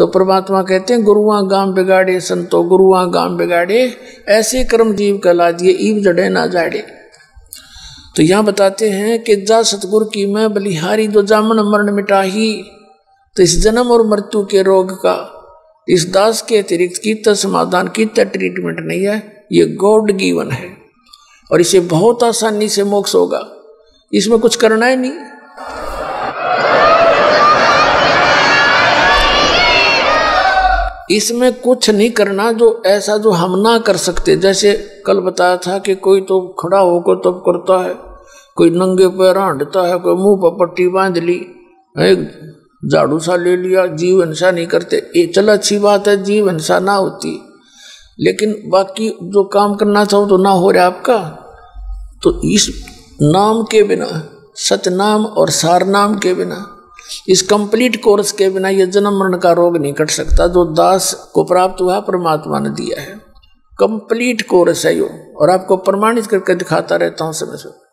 तो परमात्मा कहते हैं, गुरुआ गाँव बिगाड़े संतो, गुरुआ गाँव बिगाड़े, ऐसे कर्म जीव कला दिए, ईव जड़े ना जाड़े। तो यहाँ बताते हैं कि जा सतगुरु की मैं बलिहारी, जो जामन मरण मिटाही तो इस जन्म और मृत्यु के रोग का, इस दास के अतिरिक्त कितना समाधान कितना ट्रीटमेंट नहीं है, ये गॉड गिवन है। और इसे बहुत आसानी से मोक्ष होगा। इसमें कुछ करना ही नहीं। इसमें कुछ नहीं करना जो ऐसा जो हम ना कर सकते। जैसे कल बताया था कि कोई तो खड़ा होकर तब करता है, कोई नंगे पैर हंडता है, कोई मुँह पर पट्टी बाँध ली झाड़ू सा ले लिया जीव हिंसा नहीं करते। ये चल अच्छी बात है जीव हिंसा ना होती। लेकिन बाकी जो काम करना चाहो तो ना हो रहा आपका। तो इस नाम के बिना, सतनाम और सार नाम के बिना इस कंप्लीट कोर्स के बिना यह जन्म मरण का रोग नहीं कट सकता। जो दास को प्राप्त हुआ, परमात्मा ने दिया है। कंप्लीट कोर्स है यो, और आपको प्रमाणित करके दिखाता रहता हूँ समय से